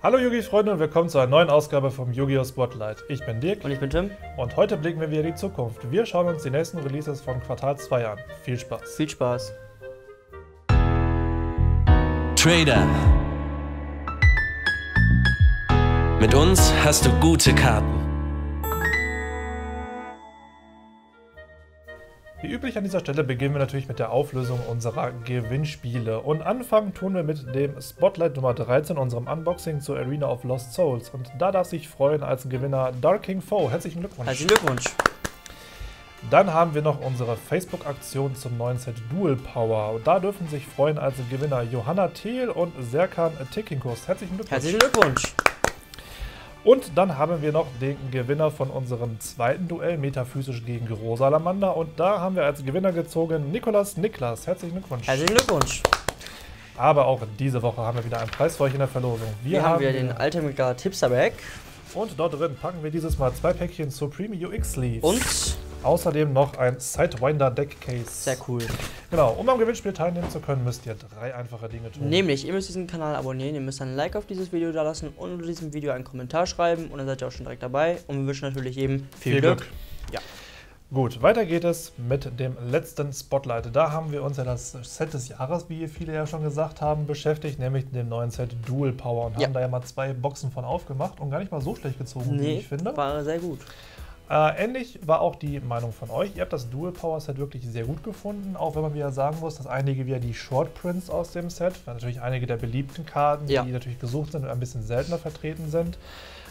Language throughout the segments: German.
Hallo Yugi-Freunde und willkommen zu einer neuen Ausgabe vom Yu-Gi-Oh! Spotlight. Ich bin Dirk Und ich bin Tim. und heute blicken wir wieder in die Zukunft. Wir schauen uns die nächsten Releases von Quartal 2 an. Viel Spaß. Viel Spaß. Trader. Mit uns hast du gute Karten. Wie üblich an dieser Stelle beginnen wir natürlich mit der Auflösung unserer Gewinnspiele. Und anfangen tun wir mit dem Spotlight Nummer 13, unserem Unboxing zur Arena of Lost Souls. Und da darf sich freuen als Gewinner Dark King Foe. Herzlichen Glückwunsch. Herzlichen Glückwunsch. Dann haben wir noch unsere Facebook-Aktion zum neuen Set Dual Power. Und da dürfen sich freuen als Gewinner Johanna Thiel und Serkan Tikinkus. Herzlichen Glückwunsch. Herzlichen Glückwunsch. Und dann haben wir noch den Gewinner von unserem zweiten Duell, metaphysisch gegen Gyro-Salamander. Und da haben wir als Gewinner gezogen Nikolas Niklas. Herzlichen Glückwunsch. Herzlichen Glückwunsch. Aber auch diese Woche haben wir wieder einen Preis für euch in der Verlosung. Wir haben wieder den Ultimate Tipster Bag Und dort drin packen wir dieses Mal zwei Päckchen Supreme UX Sleeves. und außerdem noch ein Sidewinder Deck Case. sehr cool. Genau, um am Gewinnspiel teilnehmen zu können, müsst ihr drei einfache Dinge tun. Nämlich, ihr müsst diesen Kanal abonnieren, ihr müsst ein Like auf dieses Video da lassen und unter diesem Video einen Kommentar schreiben und dann seid ihr auch schon direkt dabei. Und wir wünschen natürlich jedem viel, Glück. Ja. Gut, weiter geht es mit dem letzten Spotlight. Da haben wir uns ja das Set des Jahres, wie viele ja schon gesagt haben, beschäftigt, nämlich dem neuen Set Dual Power und Ja. haben da ja mal zwei Boxen von aufgemacht und gar nicht mal so schlecht gezogen, wie Nee, ich finde. war sehr gut. Äh, ähnlich war auch die Meinung von euch. Ihr habt das Dual Power Set wirklich sehr gut gefunden, auch wenn man wieder sagen muss, dass einige wieder die Short Prints aus dem Set, weil natürlich einige der beliebten Karten, Ja. die natürlich gesucht sind und ein bisschen seltener vertreten sind.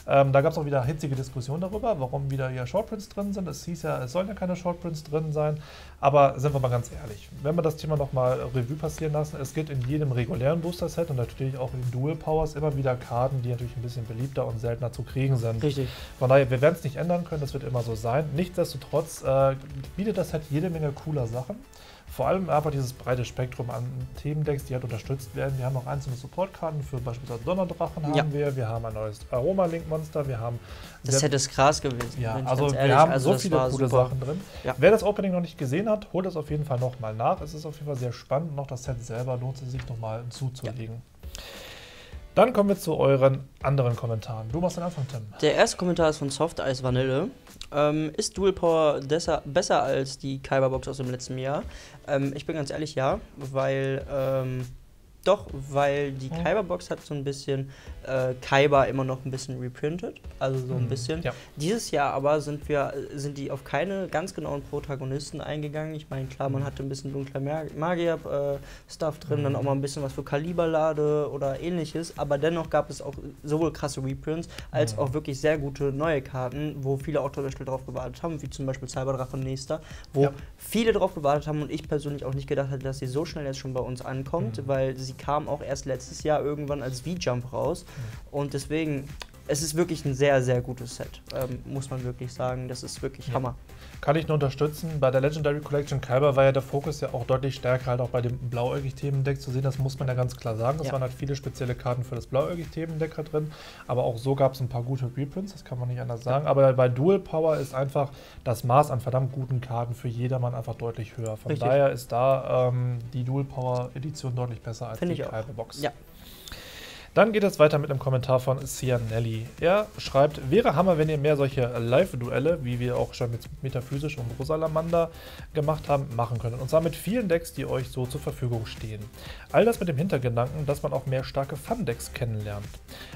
Ähm, da gab es auch wieder hitzige Diskussionen darüber, warum wieder hier Shortprints drin sind. Es hieß ja, es sollen ja keine Shortprints drin sein. Aber sind wir mal ganz ehrlich, wenn wir das Thema nochmal Revue passieren lassen, es gibt in jedem regulären Booster-Set und natürlich auch in Dual Powers immer wieder Karten, die natürlich ein bisschen beliebter und seltener zu kriegen sind. Richtig. Von daher, wir werden es nicht ändern können, das wird immer so sein. Nichtsdestotrotz äh, bietet das halt jede Menge cooler Sachen. Vor allem aber dieses breite Spektrum an Themendecks, die halt unterstützt werden. Wir haben noch einzelne Supportkarten für beispielsweise Donnerdrachen haben Ja. wir. Wir haben ein neues Aroma-Link-Monster. Wir haben Das Set ist krass gewesen. ja, also wir haben Also so viele coole super. Sachen drin. Ja. Wer das Opening noch nicht gesehen hat, holt es auf jeden Fall nochmal nach. Es ist auf jeden Fall sehr spannend. Noch das Set selber lohnt es sich nochmal zuzulegen. Dann kommen wir zu euren anderen Kommentaren. Du machst den Anfang, Tim. Der erste Kommentar ist von Soft Ice Vanille. Ähm, ist Dual Power besser als die Kyber Box aus dem letzten Jahr? Ähm, ich bin ganz ehrlich, ja, weil ähm, doch, weil die Mhm. Kyber Box hat so ein bisschen äh, Kyber immer noch ein bisschen reprintet, also so ein Mhm, bisschen. ja. Dieses Jahr aber sind wir äh, sind die auf keine ganz genauen Protagonisten eingegangen. Ich meine, klar, man Mhm. hatte ein bisschen dunkler Magier äh, Stuff drin, dann Mhm. auch mal ein bisschen was für Kaliberlade oder ähnliches, aber dennoch gab es auch sowohl krasse Reprints als Mhm. auch wirklich sehr gute neue Karten, wo viele auch zum Beispiel drauf gewartet haben, wie zum Beispiel Cyberdrache Nächster, wo Ja. viele drauf gewartet haben und ich persönlich auch nicht gedacht hätte, dass sie so schnell jetzt schon bei uns ankommt, Mhm. weil sie kam auch erst letztes Jahr irgendwann als V-Jump raus. Und deswegen, es ist wirklich ein sehr, sehr gutes Set, ähm, muss man wirklich sagen, das ist wirklich Ja. Hammer. Kann ich nur unterstützen. Bei der Legendary Collection Kyber war ja der Fokus ja auch deutlich stärker halt auch bei dem blauäugig-Themendeck zu sehen. Das muss man ja ganz klar sagen. Es Ja. waren halt viele spezielle Karten für das blauäugig-Themendeck da drin. Aber auch so gab es ein paar gute Reprints, das kann man nicht anders sagen. Aber bei Dual Power ist einfach das Maß an verdammt guten Karten für jedermann einfach deutlich höher. Von Richtig. daher ist da ähm, die Dual Power Edition deutlich besser als Finde die. Kyber Box. Ja. Dann geht es weiter mit einem Kommentar von Cianelli. Er schreibt, wäre Hammer, wenn ihr mehr solche Live-Duelle, wie wir auch schon mit Metaphysisch und Rosalamander gemacht haben, machen könntet. Und zwar mit vielen Decks, die euch so zur Verfügung stehen. All das mit dem Hintergedanken, dass man auch mehr starke Fun-Decks kennenlernt.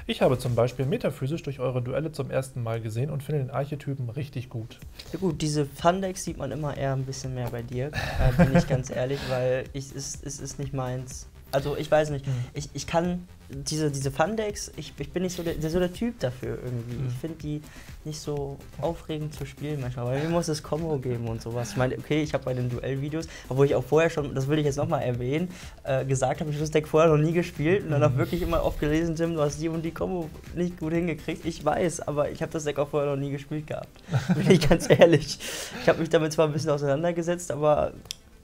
Ich habe zum Beispiel Metaphysisch durch eure Duelle zum ersten Mal gesehen und finde den Archetypen richtig gut. Ja gut, diese Fun-Decks sieht man immer eher ein bisschen mehr bei dir, äh, bin ich ganz ehrlich, weil ich, es, es ist nicht meins. Also ich weiß nicht, Mhm. ich, ich kann diese, diese Fun-Decks, ich, ich bin nicht so der, so der Typ dafür irgendwie. Mhm. Ich finde die nicht so aufregend zu spielen manchmal, weil mir muss es Combo geben und sowas. Ich meine, okay, ich habe bei den Duellvideos, obwohl ich auch vorher schon, das will ich jetzt nochmal erwähnen, äh, gesagt habe, ich habe das Deck vorher noch nie gespielt und dann auch Mhm. wirklich immer oft gelesen, Tim, du hast die und die Combo nicht gut hingekriegt. Ich weiß, aber ich habe das Deck auch vorher noch nie gespielt gehabt. Bin ich ganz ehrlich. Ich habe mich damit zwar ein bisschen auseinandergesetzt, aber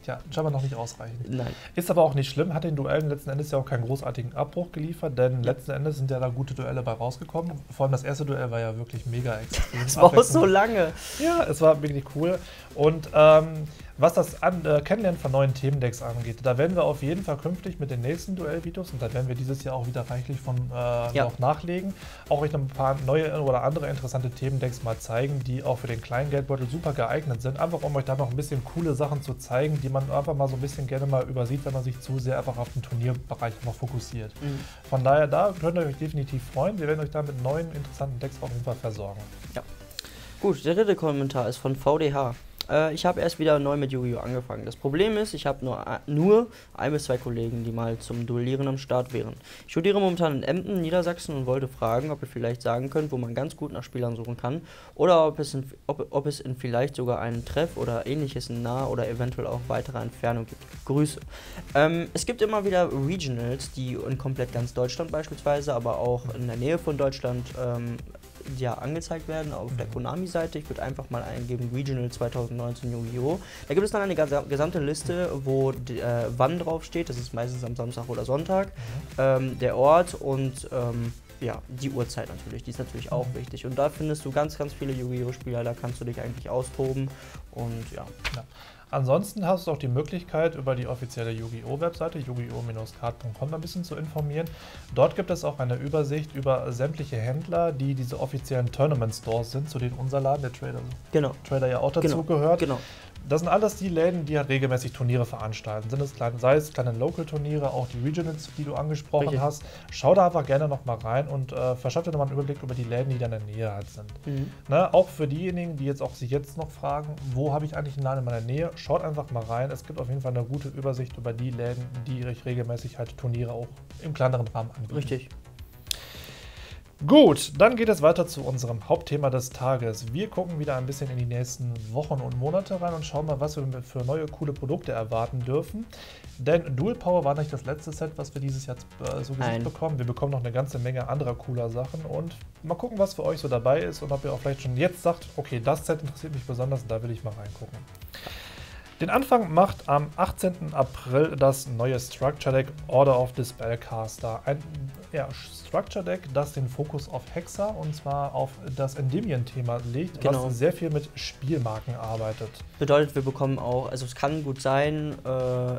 Tja, scheinbar noch nicht ausreichend. nein. Ist aber auch nicht schlimm, hat den Duellen letzten Endes ja auch keinen großartigen Abbruch geliefert, denn letzten Endes sind ja da gute Duelle bei rausgekommen. Vor allem das erste Duell war ja wirklich mega extrem. Es war auch so lange. Ja, es war wirklich cool. Und ähm, Was das an, äh, Kennenlernen von neuen Themendecks angeht, da werden wir auf jeden Fall künftig mit den nächsten Duellvideos und da werden wir dieses Jahr auch wieder reichlich von äh, Ja. noch nachlegen, auch euch noch ein paar neue oder andere interessante Themendecks mal zeigen, die auch für den kleinen Geldbeutel super geeignet sind. Einfach um euch da noch ein bisschen coole Sachen zu zeigen, die man einfach mal so ein bisschen gerne mal übersieht, wenn man sich zu sehr einfach auf den Turnierbereich noch fokussiert. Mhm. Von daher, da könnt ihr euch definitiv freuen. Wir werden euch da mit neuen interessanten Decks auf jeden Fall versorgen. Gut, der dritte Kommentar ist von VDH. Äh, ich habe erst wieder neu mit Yu-Gi-Oh! angefangen. Das Problem ist, ich habe nur, ein- nur ein bis zwei Kollegen, die mal zum Duellieren am Start wären. Ich studiere momentan in Emden, Niedersachsen und wollte fragen, ob ihr vielleicht sagen könnt, wo man ganz gut nach Spielern suchen kann oder ob es in, ob, ob es in vielleicht sogar einen Treff oder ähnliches in naher oder eventuell auch weiterer Entfernung gibt. Grüße. Ähm, es gibt immer wieder Regionals, die in komplett ganz Deutschland beispielsweise, aber auch in der Nähe von Deutschland ähm, ja, angezeigt werden auf der Konami-Seite. Ich würde einfach mal eingeben Regional 2019 Yu-Gi-Oh! Da gibt es dann eine gesa- gesamte Liste, wo äh, wann drauf steht. Das ist meistens am Samstag oder Sonntag. Ähm, der Ort und ähm, ja, die Uhrzeit natürlich. Die ist natürlich auch wichtig. Und da findest du ganz, ganz viele Yu-Gi-Oh! Spieler. Da kannst du dich eigentlich austoben. Und ja, Ansonsten hast du auch die Möglichkeit, über die offizielle Yu-Gi-Oh! Webseite, yu-gi-oh-card.com ein bisschen zu informieren. Dort gibt es auch eine Übersicht über sämtliche Händler, die diese offiziellen Tournament-Stores sind, zu denen unser Laden, der Trader, genau. Trader ja auch dazu Genau, gehört. Genau. Das sind alles die Läden, die halt regelmäßig Turniere veranstalten. Sind es kleine, sei es kleine Local-Turniere, auch die Regionals, die du angesprochen Richtig. hast. Schau da einfach gerne nochmal rein und äh, verschaff dir nochmal einen Überblick über die Läden, die da in der Nähe halt sind. Mhm. Ne, auch für diejenigen, die jetzt auch sich jetzt noch fragen, wo habe ich eigentlich einen Laden in meiner Nähe, schaut einfach mal rein. Es gibt auf jeden Fall eine gute Übersicht über die Läden, die regelmäßig halt Turniere auch im kleineren Rahmen anbieten. Richtig. Gut, dann geht es weiter zu unserem Hauptthema des Tages. Wir gucken wieder ein bisschen in die nächsten Wochen und Monate rein und schauen mal, was wir für neue coole Produkte erwarten dürfen. Denn Dual Power war nicht das letzte Set, was wir dieses Jahr äh, so gesicht bekommen. Wir bekommen noch eine ganze Menge anderer cooler Sachen und mal gucken, was für euch so dabei ist und ob ihr auch vielleicht schon jetzt sagt, okay, das Set interessiert mich besonders, da will ich mal reingucken. Den Anfang macht am 18. April das neue Structure Deck Order of the Spellcaster. Ein ja, Structure Deck, das den Fokus auf Hexer und zwar auf das Endymion-Thema legt, Genau. was sehr viel mit Spielmarken arbeitet. Bedeutet, wir bekommen auch, also es kann gut sein, äh,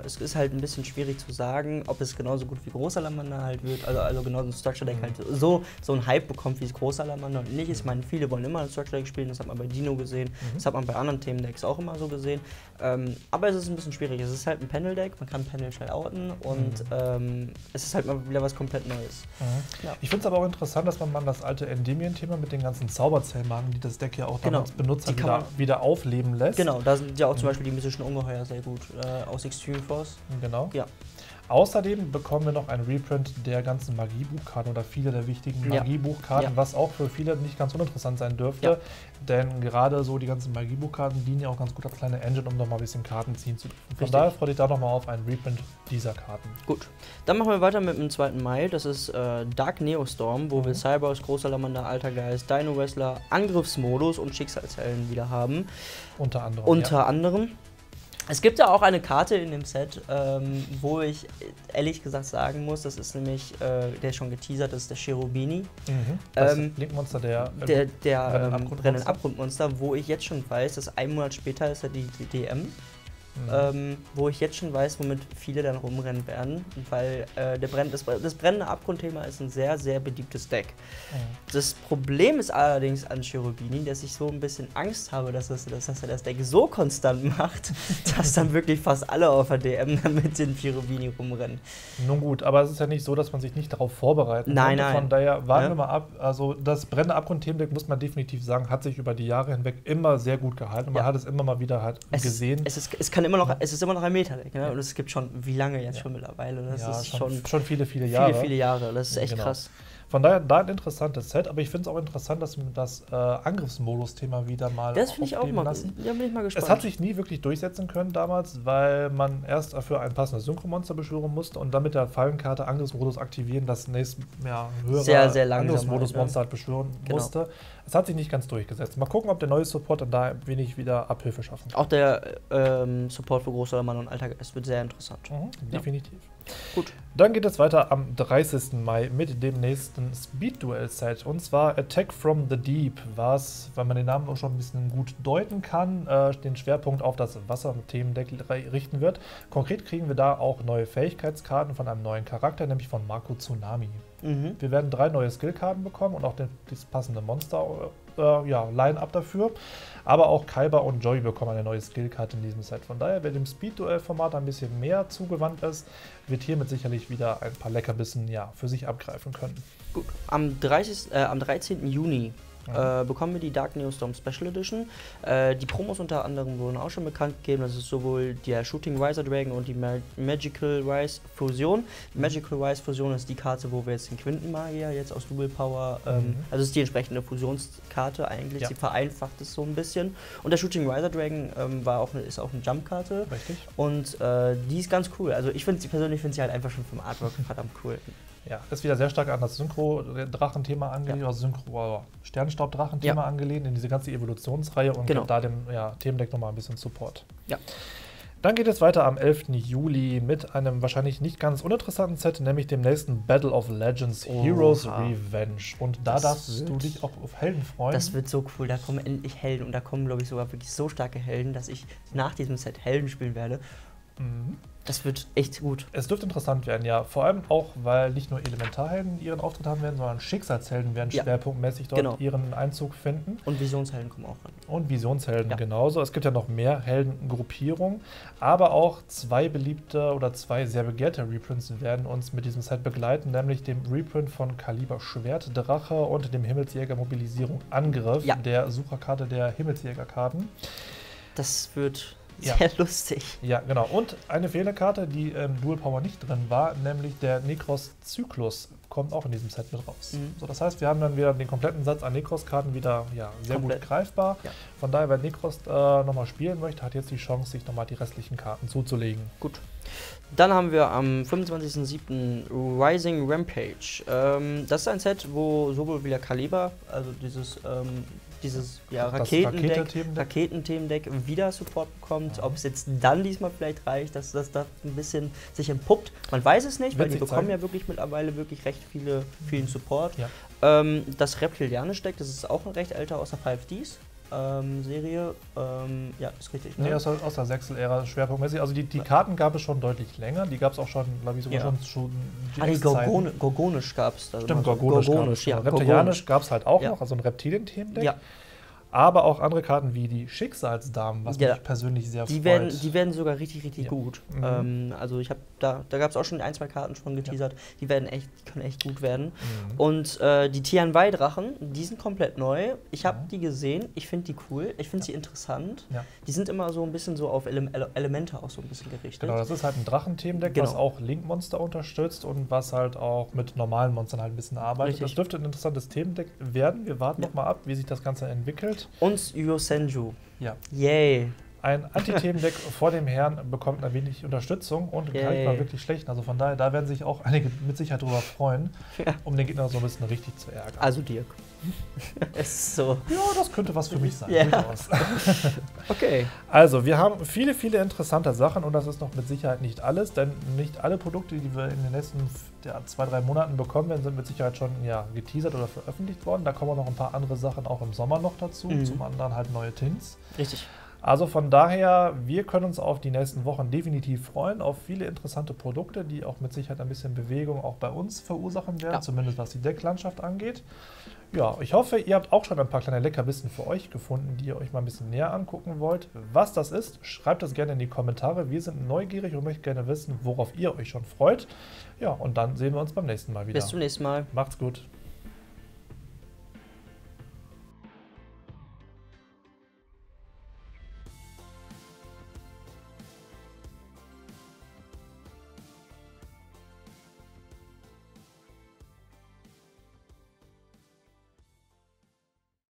es ist halt ein bisschen schwierig zu sagen, ob es genauso gut wie Großsalamander halt wird, also, also genau so ein Structure Deck Mhm. halt so, so ein Hype bekommt wie es Großsalamander und nicht. Ich meine, viele wollen immer ein Structure Deck spielen, das hat man bei Dino gesehen, Mhm. das hat man bei anderen Themendecks auch immer so gesehen. Ähm, aber es ist ein bisschen schwierig. Es ist halt ein Panel-Deck, man kann Panel schnell outen und Mhm. ähm, es ist halt mal wieder was komplett Neues. Ja. Ich finde es aber auch interessant, dass man mal das alte Endymion-Thema mit den ganzen Zauberzellmarken, die das Deck ja auch Genau. damals benutzt Die hat, wieder, wieder aufleben lässt. Genau, da sind ja auch zum Mhm. Beispiel die mystischen Ungeheuer sehr gut äh, aus Extreme Force. Genau. Ja. Außerdem bekommen wir noch ein Reprint der ganzen Magiebuchkarten oder viele der wichtigen Ja. Magiebuchkarten, Ja. was auch für viele nicht ganz uninteressant sein dürfte. Ja. Denn gerade so die ganzen Magiebuchkarten dienen ja auch ganz gut als kleine Engine, um noch mal ein bisschen Karten ziehen zu dürfen. Von Richtig. daher freue ich da noch mal auf einen Reprint dieser Karten. Gut, dann machen wir weiter mit dem 2. Mai. Das ist äh, Dark Neostorm, wo wir Mhm. Cyberus, Großsalamander, Altergeist, Dino Wrestler, Angriffsmodus und Schicksalshelden wieder haben. Unter anderem. Unter anderem. Es gibt ja auch eine Karte in dem Set, ähm, wo ich ehrlich gesagt sagen muss, das ist nämlich, äh, der schon geteasert ist, der Cherubini. Mhm. Das Ähm, Blinkmonster der, Der, der brennenden ähm, Abgrundmonster. brennenden Abgrundmonster, wo ich jetzt schon weiß, dass ein Monat später ist ja die, die DM. Mhm. ähm, wo ich jetzt schon weiß, womit viele dann rumrennen werden, weil äh, der Brenn, das, das brennende Abgrundthema ist ein sehr, sehr beliebtes Deck. Mhm. Das Problem ist allerdings an Cherubini, dass ich so ein bisschen Angst habe, dass, das, dass, dass er das Deck so konstant macht, dass dann wirklich fast alle auf der DM mit den Cherubini rumrennen. Nun gut, aber es ist ja nicht so, dass man sich nicht darauf vorbereiten Nein, nein. Von daher warten Ja. wir mal ab. Also das brennende Abgrund-Themendeck, muss man definitiv sagen, hat sich über die Jahre hinweg immer sehr gut gehalten. Man Ja. hat es immer mal wieder halt Es, gesehen. Es, ist, es, kann immer noch, es ist immer noch ein Meta-Deck, ne? Ja. und es gibt schon, wie lange jetzt Ja. schon mittlerweile? Das ja, ist schon, schon, schon viele, viele Jahre. viele, viele Jahre. Das ist echt Genau. krass. Von daher da ein interessantes Set, aber ich finde es auch interessant, dass wir das äh, Angriffsmodus-Thema wieder mal Das finde ich auch mal. lassen. Ja, bin ich mal gespannt. Es hat sich nie wirklich durchsetzen können damals, weil man erst dafür ein passendes Synchromonster beschwören musste und dann mit der Fallenkarte Angriffsmodus aktivieren, das nächste ja, höhere Sehr, sehr Angriffsmodus-Monster halt, halt beschwören Genau. musste. Es hat sich nicht ganz durchgesetzt. Mal gucken, ob der neue Support dann da ein wenig wieder Abhilfe schaffen kann. Auch der ähm, Support für Großsalamander und Altergeist wird sehr interessant. Mhm, Ja. Gut. Dann geht es weiter am 30. Mai mit dem nächsten Speed-Duell-Set. Und zwar Attack from the Deep, was, weil man den Namen auch schon ein bisschen gut deuten kann, äh, den Schwerpunkt auf das Wasser-Themendeck richten wird. Konkret kriegen wir da auch neue Fähigkeitskarten von einem neuen Charakter, nämlich von Marco Tsunami. Mhm. Wir werden drei neue Skillkarten bekommen und auch den, das passende Monster äh, ja, Line-Up dafür. Aber auch Kaiba und Joy bekommen eine neue Skillkarte in diesem Set. Von daher, wer dem Speed-Duell-Format ein bisschen mehr zugewandt ist, wird hiermit sicherlich wieder ein paar Leckerbissen ja, für sich abgreifen können. Gut. Am, 30, äh, am 13. Juni Ja. äh, bekommen wir die Dark Neostorm Special Edition. Äh, die Promos unter anderem wurden auch schon bekannt gegeben. Das ist sowohl der Shooting Riser Dragon und die Ma Magical Rise Fusion. Die Magical Rise Fusion ist die Karte, wo wir jetzt den Quintenmagier jetzt aus Double Power, ähm, Mhm. also ist die entsprechende Fusionskarte eigentlich. Ja. Sie vereinfacht es so ein bisschen. Und der Shooting Riser Dragon ähm, war auch eine, ist auch eine Jump-Karte. Richtig? Und äh, die ist ganz cool. Also ich finde sie persönlich finde sie halt einfach schon vom Artwork verdammt cool. Ja, ist wieder sehr stark an das Synchro-Drachenthema angelehnt, Ja. oder Synchro Sternstaub-Drachenthema Ja. angelehnt, in diese ganze Evolutionsreihe und Genau. gibt da dem ja, Themendeck nochmal ein bisschen Support. Ja. Dann geht es weiter am 11. Juli mit einem wahrscheinlich nicht ganz uninteressanten Set, nämlich dem nächsten Battle of Legends Oha. Heroes Revenge. Und da Das darfst du wird- dich auch auf Helden freuen. Das wird so cool. Da kommen endlich Helden und da kommen, glaube ich, sogar wirklich so starke Helden, dass ich nach diesem Set Helden spielen werde. Mhm. Das wird echt gut. Es dürfte interessant werden, ja. Vor allem auch, weil nicht nur Elementarhelden ihren Auftritt haben werden, sondern Schicksalshelden werden Ja. schwerpunktmäßig dort Genau. ihren Einzug finden. Und Visionshelden kommen auch ran. Und Visionshelden Ja. genauso. Es gibt ja noch mehr Heldengruppierungen, aber auch zwei beliebte oder zwei sehr begehrte Reprints werden uns mit diesem Set begleiten, nämlich dem Reprint von Kaliber Schwert Drache und dem Himmelsjäger Mobilisierung Angriff, Ja. der Sucherkarte der Himmelsjägerkarten. Das wird Ja. sehr lustig. Ja, genau. Und eine Fehlerkarte, die im Dual Power nicht drin war, nämlich der Necros Zyklus, kommt auch in diesem Set mit raus. Mhm. So, das heißt, wir haben dann wieder den kompletten Satz an Necros-Karten wieder ja, sehr Komplett. gut greifbar. Ja. Von daher, wer Necros äh, nochmal spielen möchte, hat jetzt die Chance, sich nochmal die restlichen Karten zuzulegen. Gut. Dann haben wir am 25.07. Rising Rampage. Ähm, das ist ein Set, wo sowohl wieder Kaliber, also dieses, ähm, dieses ja, Raketendeck. Raketenthemendeck wieder Support bekommt. Ob es jetzt dann diesmal vielleicht reicht, dass das da ein bisschen sich entpuppt, man weiß es nicht, Wird weil die bekommen zeigen. ja wirklich mittlerweile wirklich recht viele, vielen Support. Ja. Ähm, das Reptilianisch-Deck, das ist auch ein recht älter aus der 5Ds. Ähm, Serie, ähm, ja, ist richtig. Ne? Nee, aus, der- aus der Sechsel-Ära schwerpunktmäßig. Also die, die Karten gab es schon deutlich länger. Die gab es auch schon, glaube ich, sogar Ja. schon schon Ah, die. Gorgone, Gorgonisch gab es da. Stimmt. Gorgonisch, Gorgonisch, ja. Reptilianisch gab es halt auch Ja. noch, also ein Reptilien-Themendeck. Ja, Aber auch andere Karten wie die Schicksalsdamen, was Ja. mich persönlich sehr die freut. werden, die werden sogar richtig, richtig gut. Mhm. Ähm, also ich habe da, da gab es auch schon ein, zwei Karten schon geteasert. Die werden echt, die können echt gut werden. Mhm. Und äh, die Tianwei-Drachen, die sind komplett neu. Ich habe Mhm. die gesehen. Ich finde die cool. Ich finde sie interessant. Ja. Die sind immer so ein bisschen so auf Ele Ele Elemente auch so ein bisschen gerichtet. Genau, das ist halt ein Drachenthemendeck, Genau. was auch Link-Monster unterstützt und was halt auch mit normalen Monstern halt ein bisschen arbeitet. Richtig. Das dürfte ein interessantes Themendeck werden. Wir warten Ja. noch mal ab, wie sich das Ganze entwickelt. Und Yosenju. Ja. Yay. Ein Anti-Themendeck vor dem Herrn bekommt ein wenig Unterstützung und Yay. mal wirklich schlecht. Also von daher, da werden sich auch einige mit Sicherheit drüber freuen, Ja. um den Gegner so ein bisschen richtig zu ärgern. Also Dirk. es ist so. ja, das könnte was für mich sein. Ja. Okay. Also, wir haben viele, viele interessante Sachen und das ist noch mit Sicherheit nicht alles, denn nicht alle Produkte, die wir in den nächsten ja, zwei, drei Monaten bekommen werden, sind mit Sicherheit schon ja, geteasert oder veröffentlicht worden. Da kommen auch noch ein paar andere Sachen auch im Sommer noch dazu, Mhm. zum anderen halt neue Tints. Richtig. Also von daher, wir können uns auf die nächsten Wochen definitiv freuen, auf viele interessante Produkte, die auch mit Sicherheit ein bisschen Bewegung auch bei uns verursachen werden, Ja. zumindest was die Decklandschaft angeht. Ja, ich hoffe, ihr habt auch schon ein paar kleine Leckerbissen für euch gefunden, die ihr euch mal ein bisschen näher angucken wollt. Was das ist, schreibt das gerne in die Kommentare. Wir sind neugierig und möchten gerne wissen, worauf ihr euch schon freut. Ja, und dann sehen wir uns beim nächsten Mal wieder. Bis zum nächsten Mal. Macht's gut.